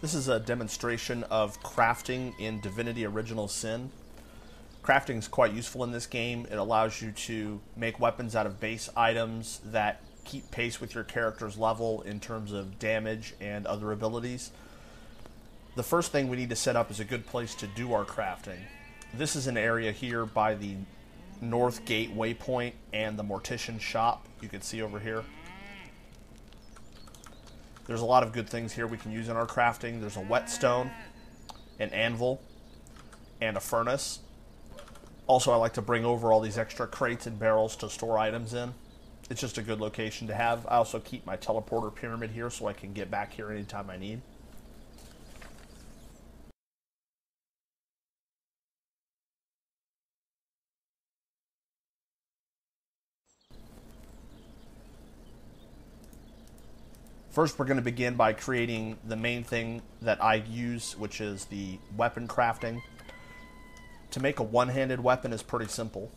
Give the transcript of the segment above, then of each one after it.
This is a demonstration of crafting in Divinity Original Sin. Crafting is quite useful in this game. It allows you to make weapons out of base items that keep pace with your character's level in terms of damage and other abilities. The first thing we need to set up is a good place to do our crafting. This is an area here by the North Gate waypoint and the Mortician shop you can see over here. There's a lot of good things here we can use in our crafting. There's a whetstone, an anvil, and a furnace. Also, I like to bring over all these extra crates and barrels to store items in. It's just a good location to have. I also keep my teleporter pyramid here so I can get back here anytime I need. First, we're going to begin by creating the main thing that I use, which is the weapon crafting. To make a one-handed weapon is pretty simple.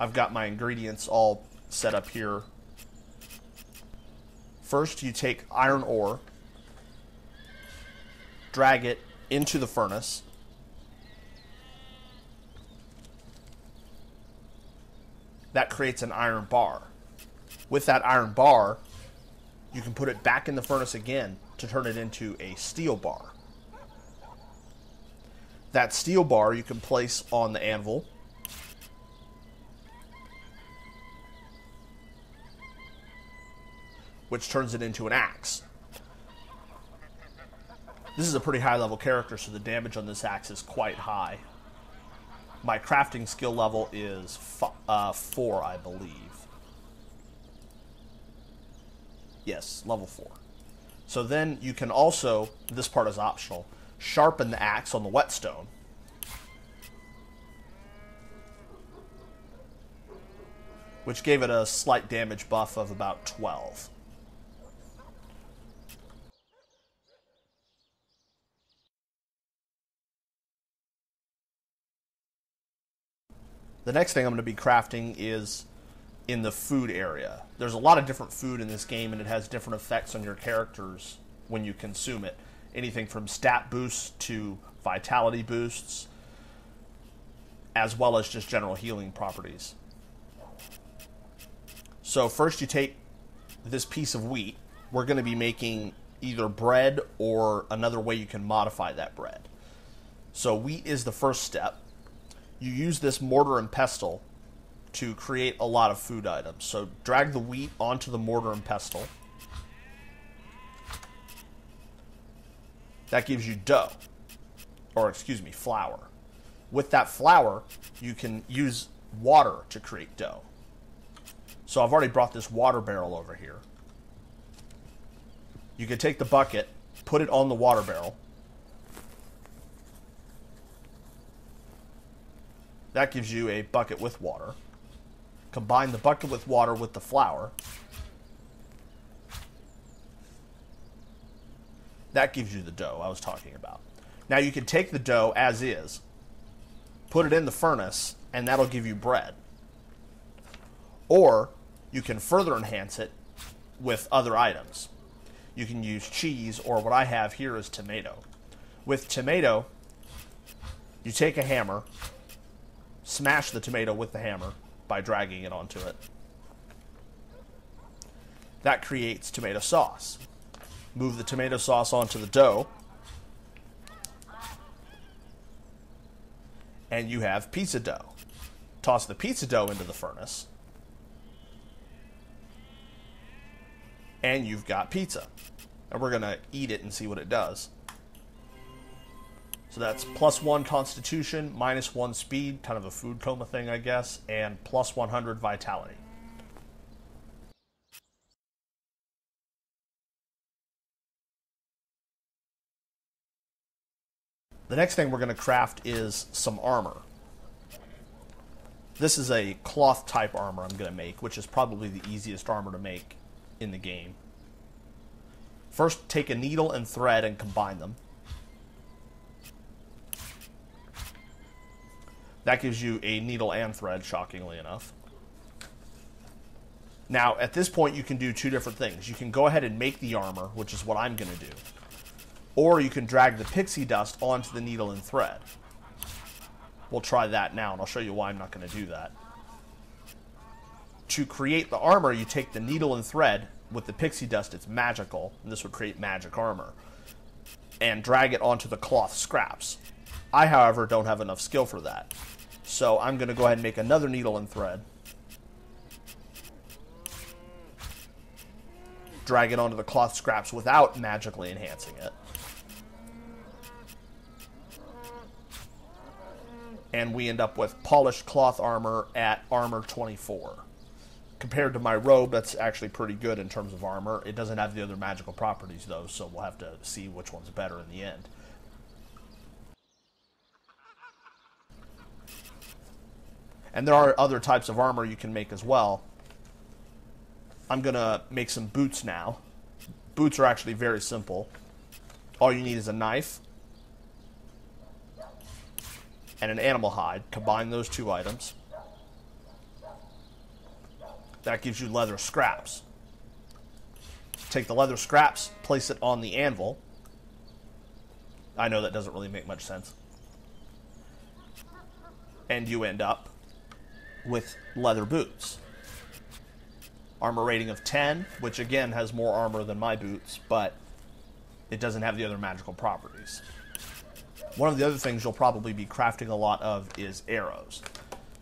I've got my ingredients all set up here. First, you take iron ore, drag it into the furnace, that creates an iron bar. With that iron bar, you can put it back in the furnace again to turn it into a steel bar. That steel bar you can place on the anvil. Which turns it into an axe. This is a pretty high level character, so the damage on this axe is quite high. My crafting skill level is uh, 4, I believe. Yes, level 4. So then you can also, this part is optional, sharpen the axe on the whetstone. Which gave it a slight damage buff of about 12. The next thing I'm going to be crafting is in the food area. There's a lot of different food in this game, and it has different effects on your characters when you consume it. Anything from stat boosts to vitality boosts, as well as just general healing properties. So, first, you take this piece of wheat. We're going to be making either bread or another way you can modify that bread. So, wheat is the first step. You use this mortar and pestle to create a lot of food items. So drag the wheat onto the mortar and pestle. That gives you dough, or excuse me, flour. With that flour, you can use water to create dough. So I've already brought this water barrel over here. You can take the bucket, put it on the water barrel. That gives you a bucket with water. Combine the bucket with water with the flour. That gives you the dough I was talking about. Now you can take the dough as is, put it in the furnace, and that'll give you bread. Or you can further enhance it with other items. You can use cheese, or what I have here is tomato. With tomato, you take a hammer, smash the tomato with the hammer, by dragging it onto it. That creates tomato sauce. Move the tomato sauce onto the dough. And you have pizza dough. Toss the pizza dough into the furnace. And you've got pizza. And we're going to eat it and see what it does. So that's plus one constitution, minus one speed, kind of a food coma thing, I guess, and plus 100 vitality. The next thing we're going to craft is some armor. This is a cloth type armor I'm going to make, which is probably the easiest armor to make in the game. First, take a needle and thread and combine them. That gives you a needle and thread, shockingly enough. Now, at this point, you can do two different things. You can go ahead and make the armor, which is what I'm going to do. or you can drag the pixie dust onto the needle and thread. We'll try that now, and I'll show you why I'm not going to do that. To create the armor, you take the needle and thread. With the pixie dust, it's magical, and this would create magic armor. And drag it onto the cloth scraps. I, however, don't have enough skill for that. So I'm going to go ahead and make another needle and thread. Drag it onto the cloth scraps without magically enhancing it. And we end up with polished cloth armor at armor 24 compared to my robe, that's actually pretty good in terms of armor. It doesn't have the other magical properties, though, so we'll have to see which one's better in the end. And there are other types of armor you can make as well. I'm going to make some boots now. Boots are actually very simple. All you need is a knife and an animal hide. Combine those two items. That gives you leather scraps. Take the leather scraps, place it on the anvil. I know that doesn't really make much sense. And you end up with leather boots. Armor rating of 10, which again has more armor than my boots, but it doesn't have the other magical properties. One of the other things you'll probably be crafting a lot of is arrows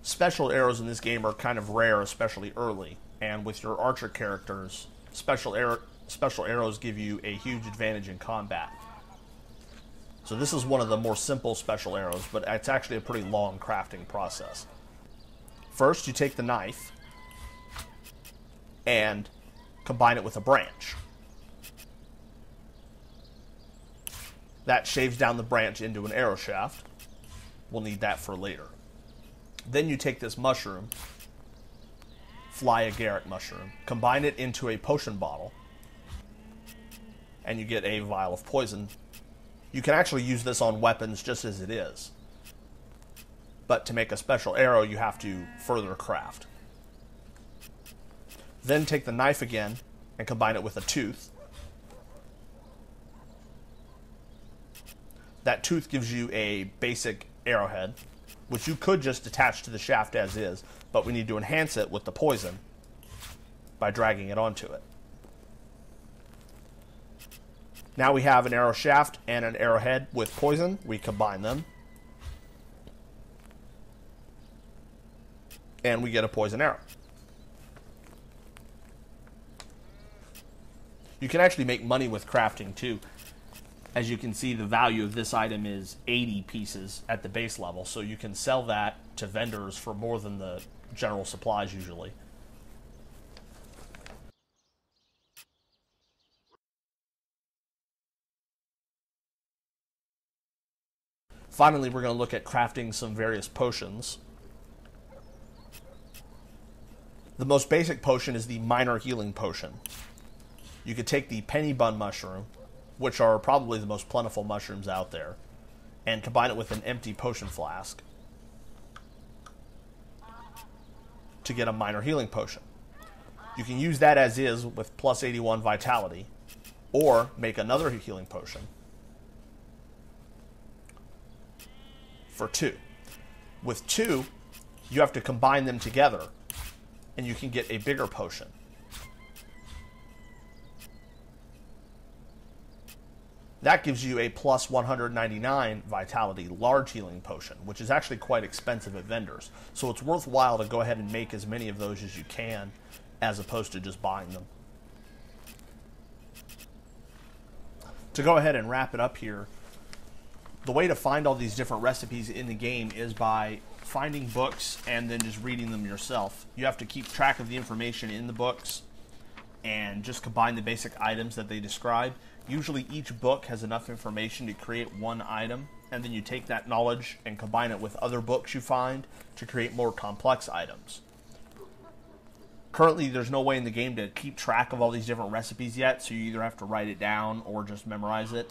special arrows in this game are kind of rare, especially early. And with your archer characters, special arrow, special arrows give you a huge advantage in combat. So this is one of the more simple special arrows, but it's actually a pretty long crafting process. First, you take the knife and combine it with a branch. That shaves down the branch into an arrow shaft. We'll need that for later. Then you take this mushroom, fly agaric mushroom, combine it into a potion bottle, and you get a vial of poison. You can actually use this on weapons just as it is. But to make a special arrow, you have to further craft. Then take the knife again and combine it with a tooth. That tooth gives you a basic arrowhead which you could just attach to the shaft as is, but we need to enhance it with the poison by dragging it onto it. Now we have an arrow shaft and an arrowhead with poison. We combine them. And we get a poison arrow. You can actually make money with crafting too as you can see, the value of this item is 80 pieces at the base level, so you can sell that to vendors for more than the general supplies usually. Finally, we're going to look at crafting some various potions. The most basic potion is the minor healing potion. You could take the penny bun mushroom, which are probably the most plentiful mushrooms out there, and combine it with an empty potion flask to get a minor healing potion. You can use that as is with plus 81 vitality, or make another healing potion for two. With two, you have to combine them together, and you can get a bigger potion. That gives you a plus 199 vitality large healing potion, which is actually quite expensive at vendors. So it's worthwhile to go ahead and make as many of those as you can as opposed to just buying them. To go ahead and wrap it up here, the way to find all these different recipes in the game is by finding books and then just reading them yourself. You have to keep track of the information in the books and just combine the basic items that they describe Usually each book has enough information to create one item, and then you take that knowledge and combine it with other books you find to create more complex items. Currently, there's no way in the game to keep track of all these different recipes yet, so you either have to write it down or just memorize it.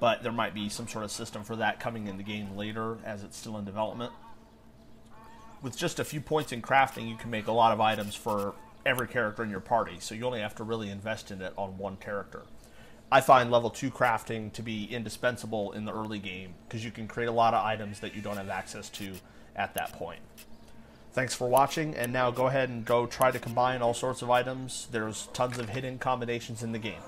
But there might be some sort of system for that coming in the game later as it's still in development. With just a few points in crafting, you can make a lot of items for every character in your party, so you only have to really invest in it on one character. I find level 2 crafting to be indispensable in the early game because you can create a lot of items that you don't have access to at that point. Thanks for watching, and now go ahead and go try to combine all sorts of items. There's tons of hidden combinations in the game.